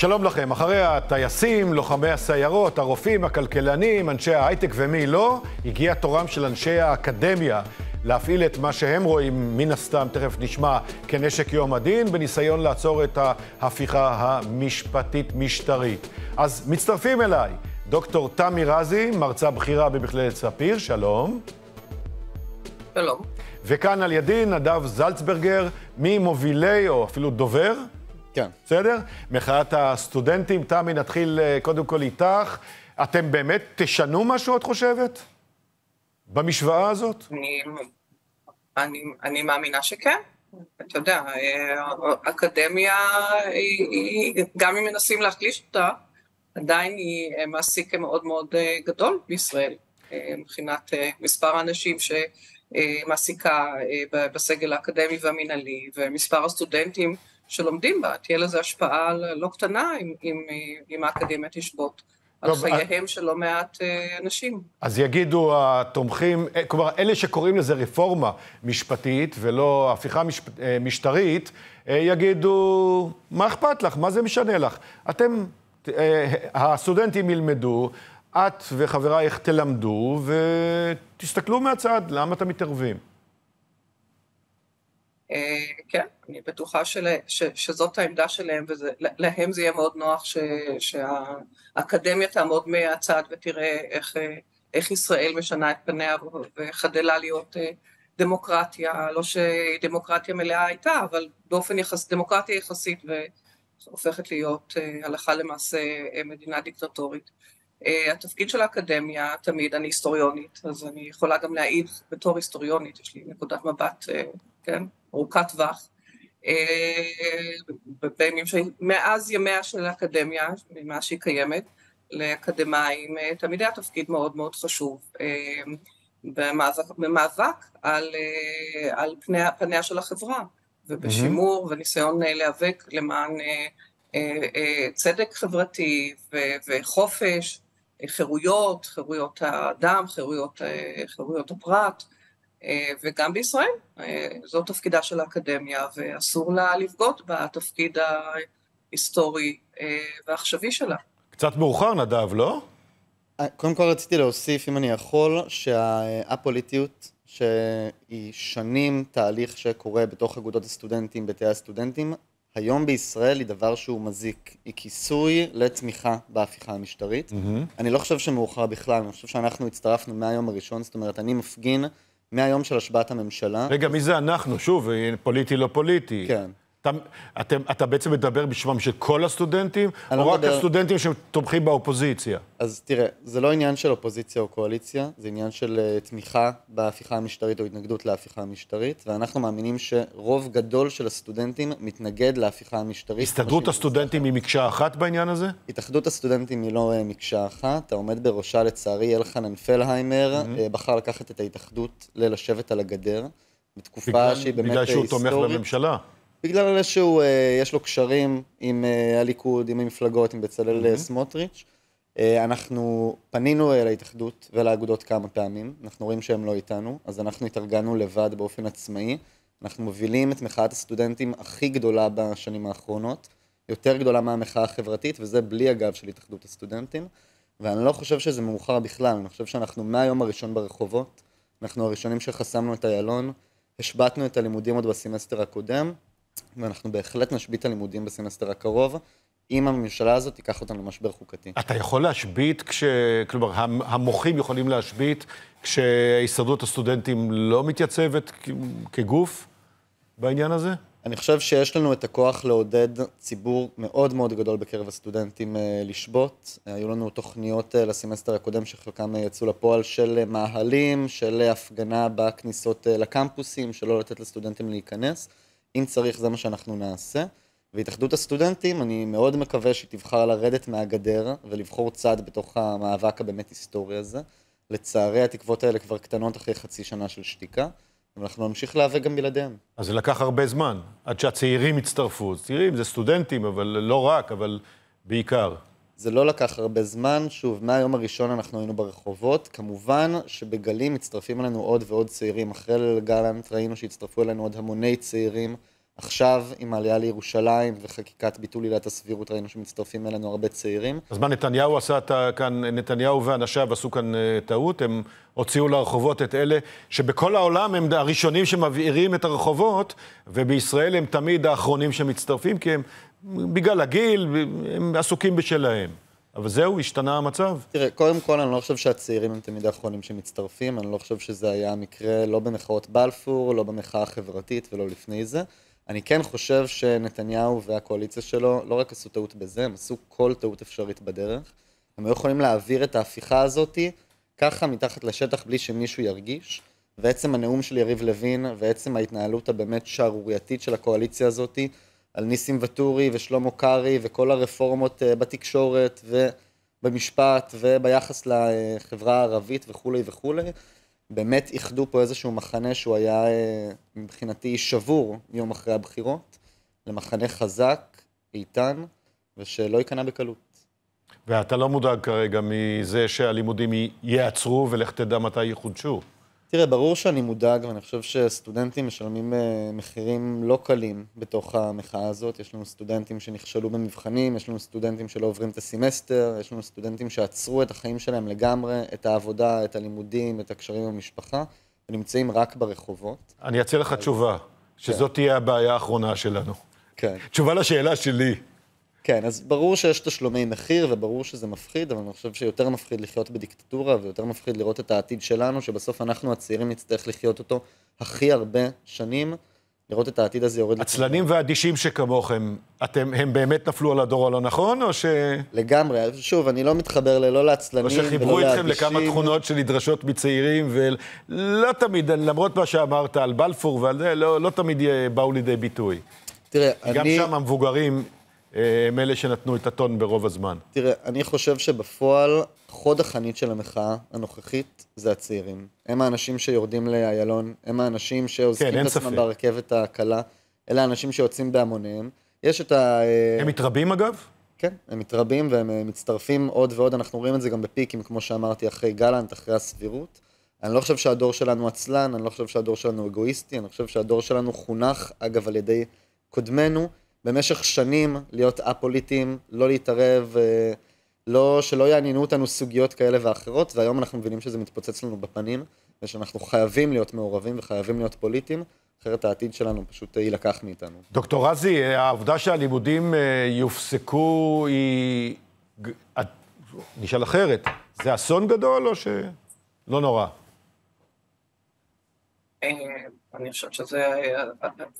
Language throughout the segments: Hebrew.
שלום לכם. אחרי הטייסים, לוחמי הסיירות, הרופאים, הכלכלנים, אנשי ההייטק ומי לא, הגיע תורם של אנשי האקדמיה להפעיל את מה שהם רואים, מן הסתם, תכף נשמע, כנשק יום הדין, בניסיון לעצור את ההפיכה המשפטית-משטרית. אז מצטרפים אליי דוקטור תמי רזי, מרצה בכירה במכללת ספיר, שלום. שלום. וכאן על ידי נדב זלצברגר, ממובילי, או אפילו דובר, כן. בסדר? מחאת הסטודנטים. תמי, נתחיל אה, קודם כל איתך. אתם באמת תשנו משהו, את חושבת? במשוואה הזאת? אני, אני, אני מאמינה שכן. אתה יודע, אקדמיה, היא, היא, גם אם מנסים להחליש אותה, עדיין היא מעסיק מאוד מאוד אה, גדול בישראל, אה, מבחינת מספר האנשים שמעסיקה בסגל האקדמי והמינהלי, ומספר הסטודנטים שלומדים בה, תהיה לזה השפעה לא קטנה אם, אם, אם האקדמיה תשבות. על חייהם של לא מעט אה, אנשים. אז יגידו התומכים, אה, כלומר, אלה שקוראים לזה רפורמה משפטית ולא הפיכה משפ... אה, משטרית, יגידו, מה אכפת לך? מה זה משנה לך? אתם, הסטודנטים ילמדו, את וחברייך תלמדו, ותסתכלו מהצד, למה אתם מתערבים? אה, כן, אני בטוחה של, ש, שזאת העמדה שלהם, ולהם זה יהיה מאוד נוח ש, שהאקדמיה תעמוד מהצד ותראה איך, איך ישראל משנה את פניה וחדלה להיות אה, דמוקרטיה, לא שדמוקרטיה מלאה הייתה, אבל באופן יחס, דמוקרטיה יחסית והופכת להיות אה, הלכה למעשה מדינה דיקטטורית. התפקיד של האקדמיה, תמיד, אני היסטוריונית, אז אני יכולה גם להעיד בתור היסטוריונית, יש לי נקודת מבט, כן, ארוכת טווח, אה, מאז ימיה של האקדמיה, ממה שהיא קיימת, לאקדמאים, אה, תמיד היה תפקיד מאוד מאוד חשוב אה, במאבק, במאבק על, על פני, פניה של החברה, ובשימור mm-hmm. וניסיון להיאבק למען צדק חברתי וחופש, חירויות, חירויות האדם, חירויות, חירויות הפרט, וגם בישראל, אה, זו תפקידה של האקדמיה, ואסור לה לבגוד בתפקיד ההיסטורי אה, והעכשווי שלה. קצת מאוחר, נדב, לא? קודם כל רציתי להוסיף, אם אני יכול, שהפוליטיות, שהיא שנים תהליך שקורה בתוך אגודות הסטודנטים, בתאי הסטודנטים, היום בישראל היא דבר שהוא מזיק, היא כיסוי לתמיכה בהפיכה המשטרית. Mm-hmm. אני לא חושב שמאוחר בכלל, אני חושב שאנחנו הצטרפנו מהיום הראשון, זאת אומרת, אני מפגין מהיום של השבעת הממשלה. רגע, מי זה אנחנו? שוב, פוליטי לא פוליטי. כן. אתה, אתם, אתה בעצם מדבר בשמם של כל הסטודנטים, או לא רק מדבר... הסטודנטים שתומכים באופוזיציה? אז תראה, זה לא עניין של אופוזיציה או קואליציה, זה עניין של uh, תמיכה בהפיכה המשטרית או התנגדות להפיכה המשטרית, ואנחנו מאמינים שרוב גדול של הסטודנטים מתנגד להפיכה המשטרית. הסתדרות הסטודנטים היא מקשה אחת בעניין הזה? התאחדות הסטודנטים היא לא uh, מקשה אחת, העומד בראשה לצערי אלחנן פלהיימר, mm-hmm. uh, בחר לקחת את ההתאחדות ללשבת על הגדר, בתקופה בגלל, שהיא באמת היסטורית. בגלל שהוא תומך בממשלה. בגלל שהוא, אה, יש לו קשרים עם אה, הליכוד, עם המפלגות, עם בצלאל mm-hmm. סמוטריץ'. אנחנו פנינו להתאחדות ולאגודות כמה פעמים, אנחנו רואים שהם לא איתנו, אז אנחנו התארגנו לבד באופן עצמאי. אנחנו מובילים את מחאת הסטודנטים הכי גדולה בשנים האחרונות, יותר גדולה מהמחאה החברתית, וזה בלי הגב של התאחדות הסטודנטים. ואני לא חושב שזה מאוחר בכלל, אני חושב שאנחנו מהיום הראשון ברחובות, אנחנו הראשונים שחסמנו את איילון, השבתנו את הלימודים עוד בסמסטר הקודם, ואנחנו בהחלט נשבית הלימודים בסמסטר הקרוב, אם הממשלה הזאת תיקח אותנו למשבר חוקתי. אתה יכול להשבית כש... כלומר, המוחים יכולים להשבית כשהסתדרות הסטודנטים לא מתייצבת כגוף בעניין הזה? אני חושב שיש לנו את הכוח לעודד ציבור מאוד מאוד גדול בקרב הסטודנטים אה, לשבות. היו לנו תוכניות אה, לסמסטר הקודם שחלקם אה, יצאו לפועל של מאהלים, של הפגנה בכניסות לקמפוסים, שלא לתת לסטודנטים להיכנס. אם צריך זה מה שאנחנו נעשה. והתאחדות הסטודנטים, אני מאוד מקווה שהיא תבחר לרדת מהגדר ולבחור צד בתוך המאבק הבאמת היסטורי הזה. לצערי התקוות האלה כבר קטנות אחרי חצי שנה של שתיקה, ואנחנו נמשיך להיאבק גם בלעדיהם. אז זה לקח הרבה זמן, עד שהצעירים הצטרפו. צעירים זה סטודנטים, אבל לא רק, אבל בעיקר. זה לא לקח הרבה זמן, שוב, מהיום הראשון אנחנו היינו ברחובות. כמובן שבגלים מצטרפים אלינו עוד ועוד צעירים. אחרי גלנט ראינו שהצטרפו אלינו עוד המוני צעירים עכשיו, עם העלייה לירושלים וחקיקת ביטול עילת הסבירות, ראינו שמצטרפים אלינו הרבה צעירים. אז מה נתניהו עשה כאן, נתניהו ואנשיו עשו כאן אה, טעות, הם הוציאו לרחובות את אלה שבכל העולם הם הראשונים שמבעירים את הרחובות, ובישראל הם תמיד האחרונים שמצטרפים, כי הם, בגלל הגיל, הם עסוקים בשלהם. אבל זהו, השתנה המצב. תראה, קודם כל, אני לא חושב שהצעירים הם תמיד האחרונים שמצטרפים, אני לא חושב שזה היה מקרה לא במחאות בלפור, לא במחאה החברתית ולא לפני זה. אני כן חושב שנתניהו והקואליציה שלו לא רק עשו טעות בזה, הם עשו כל טעות אפשרית בדרך. הם היו יכולים להעביר את ההפיכה הזאתי ככה מתחת לשטח בלי שמישהו ירגיש. ועצם הנאום של יריב לוין, ועצם ההתנהלות הבאמת שערורייתית של הקואליציה הזאתי, על ניסים ואטורי ושלמה קרעי וכל הרפורמות אה, בתקשורת ובמשפט וביחס לחברה הערבית וכולי וכולי, באמת איחדו פה איזשהו מחנה שהוא היה אה, מבחינתי שבור יום אחרי הבחירות, למחנה חזק, איתן, ושלא ייכנע בקלות. ואתה לא מודאג כרגע מזה שהלימודים ייעצרו ולך תדע מתי יחודשו. תראה, ברור שאני מודאג, ואני חושב שסטודנטים משלמים אה, מחירים לא קלים בתוך המחאה הזאת. יש לנו סטודנטים שנכשלו במבחנים, יש לנו סטודנטים שלא עוברים את הסמסטר, יש לנו סטודנטים שעצרו את החיים שלהם לגמרי, את העבודה, את הלימודים, את הקשרים במשפחה, ונמצאים רק ברחובות. אני אציע לך תשובה, שזאת כן. תהיה הבעיה האחרונה שלנו. כן. תשובה לשאלה שלי. כן, אז ברור שיש תשלומי מחיר וברור שזה מפחיד, אבל אני חושב שיותר מפחיד לחיות בדיקטטורה ויותר מפחיד לראות את העתיד שלנו, שבסוף אנחנו הצעירים נצטרך לחיות אותו הכי הרבה שנים, לראות את העתיד הזה יורד... עצלנים ואדישים שכמוכם, אתם, הם באמת נפלו על הדור הלא נכון, או ש... לגמרי. שוב, אני לא מתחבר ללא לעצלנים ולא לאדישים. או שחיברו אתכם לכמה תכונות שנדרשות מצעירים, ולא תמיד, למרות מה שאמרת על בלפור ועל זה, לא, לא תמיד באו לידי ביטוי. תראה, אני... גם שם המבוגרים... הם אלה שנתנו את הטון ברוב הזמן. תראה, אני חושב שבפועל חוד החנית של המחאה הנוכחית זה הצעירים. הם האנשים שיורדים לאיילון, הם האנשים שעוזקים כן, את עצמם ברכבת הקלה, אלה האנשים שיוצאים בהמוניהם. יש את ה... הם מתרבים אגב? כן, הם מתרבים והם אה, מצטרפים עוד ועוד, אנחנו רואים את זה גם בפיקים, כמו שאמרתי, אחרי גלנט, אחרי הסבירות. אני לא חושב שהדור שלנו עצלן, אני לא חושב שהדור שלנו אגואיסטי, אני חושב שהדור שלנו חונך, אגב, על ידי קודמנו, במשך שנים להיות א-פוליטיים, לא להתערב, אה, לא, שלא יעניינו אותנו סוגיות כאלה ואחרות, והיום אנחנו מבינים שזה מתפוצץ לנו בפנים, ושאנחנו חייבים להיות מעורבים וחייבים להיות פוליטיים, אחרת העתיד שלנו פשוט יילקח מאיתנו. דוקטור רזי, העובדה שהלימודים אה, יופסקו היא... נשאל אחרת, זה אסון גדול או שלא נורא? אה, אני חושבת שזה,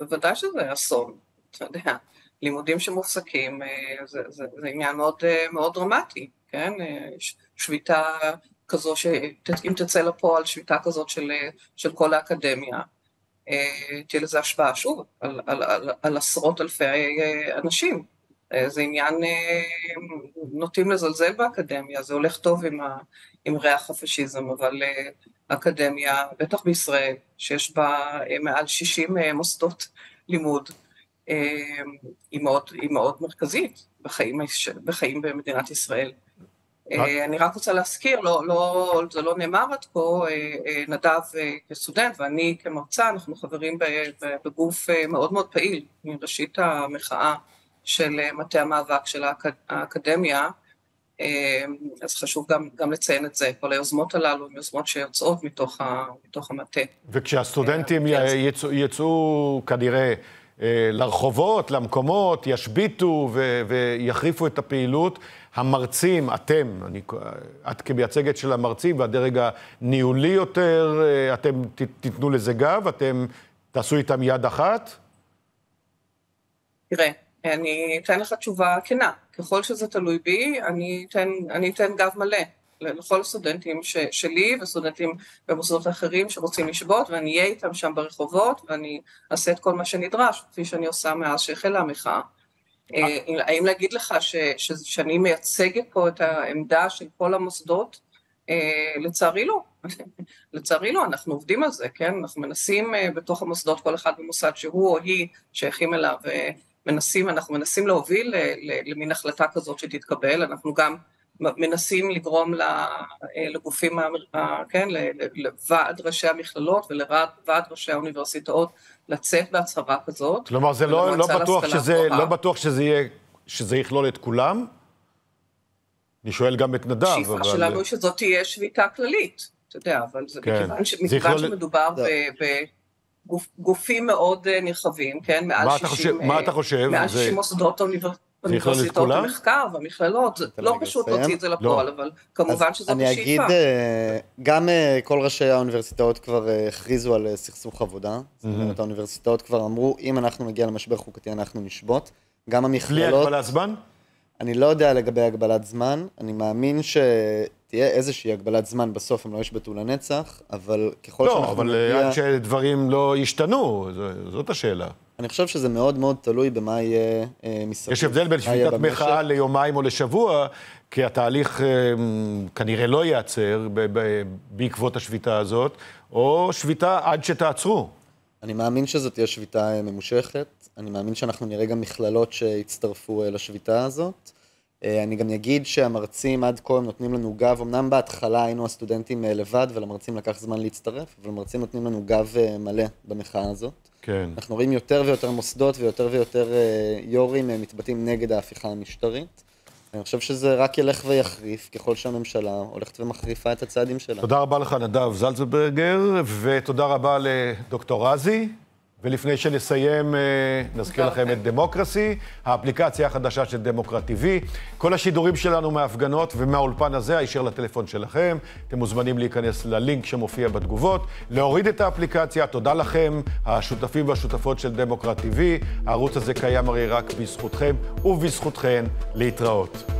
בוודאי שזה אסון. אתה יודע, לימודים שמופסקים אה, זה, זה, זה עניין מאוד, אה, מאוד דרמטי, כן? אה, שביתה כזו, שאם תצא לפועל שביתה כזאת של, של כל האקדמיה, תהיה לזה השפעה שוב על, על, על, על עשרות אלפי אנשים. זה עניין, נוטים לזלזל באקדמיה, זה הולך טוב עם, ה, עם ריח הפשיזם, אבל אקדמיה, בטח בישראל, שיש בה מעל 60 מוסדות לימוד, היא מאוד, היא מאוד מרכזית בחיים, בחיים במדינת ישראל. אה, אני רק רוצה להזכיר, לא, לא, זה לא נאמר עד כה, אה, אה, נדב כסטודנט ואני כמרצה, אנחנו חברים בגוף מאוד מאוד פעיל מראשית המחאה של מטה המאבק של האקדמיה, אז חשוב גם, גם לציין את זה, כל היוזמות הללו הן יוזמות שיוצאות מתוך, ה, מתוך המטה. וכשהסטודנטים יצאו, יצאו כנראה אה, לרחובות, למקומות, ישביתו ו- ויחריפו את הפעילות. המרצים, אתם, אני, את כמייצגת של המרצים והדרג הניהולי יותר, אה, אתם ת, תיתנו לזה גב? אתם תעשו איתם יד אחת? תראה, אני אתן לך תשובה כנה. ככל שזה תלוי בי, אני אתן, אני אתן גב מלא. לכל הסטודנטים ש, שלי וסטודנטים במוסדות אחרים שרוצים לשבות, ואני אהיה איתם שם ברחובות, ואני אעשה את כל מה שנדרש, כפי שאני עושה מאז שהחלה המחאה. אה, האם להגיד לך ש, ש, שאני מייצגת פה את העמדה של כל המוסדות? אה, לצערי לא. לצערי לא, אנחנו עובדים על זה, כן? אנחנו מנסים אה, בתוך המוסדות, כל אחד במוסד שהוא או היא שייכים אליו, מנסים, אנחנו מנסים להוביל למין החלטה כזאת שתתקבל, אנחנו גם מנסים לגרום לגופים, כן, לוועד ראשי המכללות ולוועד ראשי האוניברסיטאות לצאת בהצהרה כזאת. כלומר, זה לא, לא, בטוח שזה, לא בטוח שזה יהיה, שזה יכלול את כולם? אני שואל גם את נדב, אבל... השאיפה שלנו היא שזאת תהיה שביתה כללית, אתה יודע, אבל זה כן. מכיוון, ש... מכיוון יכלול... שמדובר בגופים מאוד אה, נרחבים, כן? מעל מה 60... אתה חושב? מה אתה חושב? מעל 60 זה... מוסדות האוניברסיטאות. אוניברסיטאות המחקר והמכללות, לא פשוט להוציא את זה לפועל, לא. אבל כמובן שזאת השאיפה. אני אגיד, אה, גם אה, כל ראשי האוניברסיטאות כבר אה, הכריזו על סכסוך עבודה, זאת אומרת, האוניברסיטאות כבר אמרו, אם אנחנו נגיע למשבר חוקתי, אנחנו נשבות. גם המכללות... בלי הגבלת זמן? אני לא יודע לגבי הגבלת זמן, אני מאמין שתהיה איזושהי הגבלת זמן בסוף, הם לא ישבתו לנצח, אבל ככל לא, שאנחנו נגיע... לא, אבל עד שדברים לא ישתנו, זאת השאלה. אני חושב שזה מאוד מאוד תלוי במה יהיה אה, מסביב. יש הבדל בין שביתת מחאה ליומיים או לשבוע, כי התהליך אה, כנראה לא ייעצר בעקבות השביתה הזאת, או שביתה עד שתעצרו. אני מאמין שזאת תהיה שביתה אה, ממושכת. אני מאמין שאנחנו נראה גם מכללות שיצטרפו לשביתה הזאת. אני גם אגיד שהמרצים עד כה הם נותנים לנו גב, אמנם בהתחלה היינו הסטודנטים לבד ולמרצים לקח זמן להצטרף, אבל המרצים נותנים לנו גב מלא במחאה הזאת. כן. אנחנו רואים יותר ויותר מוסדות ויותר ויותר אה, יו"רים אה, מתבטאים נגד ההפיכה המשטרית. אני חושב שזה רק ילך ויחריף ככל שהממשלה הולכת ומחריפה את הצעדים שלה. תודה רבה לך, נדב זלצברגר, ותודה רבה לדוקטור רזי. ולפני שנסיים, אה, נזכיר לכם את דמוקרסי, האפליקציה החדשה של דמוקרט TV. כל השידורים שלנו מההפגנות ומהאולפן הזה, הישר לטלפון שלכם. אתם מוזמנים להיכנס ללינק שמופיע בתגובות, להוריד את האפליקציה. תודה לכם, השותפים והשותפות של דמוקרט TV. הערוץ הזה קיים הרי רק בזכותכם ובזכותכן להתראות.